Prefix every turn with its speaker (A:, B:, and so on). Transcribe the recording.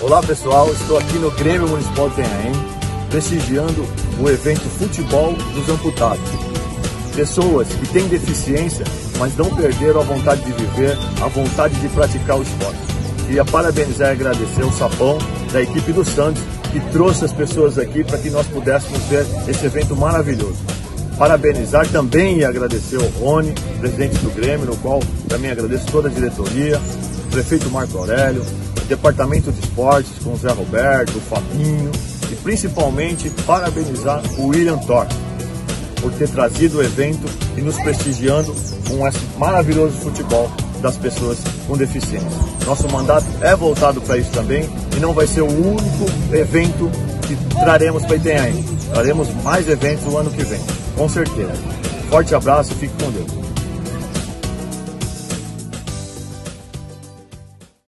A: Olá pessoal, estou aqui no Grêmio Municipal de Tenhaém, prestigiando o evento Futebol dos Amputados. Pessoas que têm deficiência, mas não perderam a vontade de viver, a vontade de praticar o esporte. Queria parabenizar e agradecer o Sapão da equipe do Santos que trouxe as pessoas aqui para que nós pudéssemos ver esse evento maravilhoso. Parabenizar também e agradecer ao Rony, presidente do Grêmio, no qual também agradeço toda a diretoria, o prefeito Marco Aurélio, o departamento de esportes com o Zé Roberto, o Fabinho e principalmente parabenizar o William Thor por ter trazido o evento e nos prestigiando com esse maravilhoso futebol das pessoas com deficiência. Nosso mandato é voltado para isso também e não vai ser o único evento que traremos para Itanhaém. Traremos mais eventos o ano que vem, com certeza. Forte abraço e fique com Deus.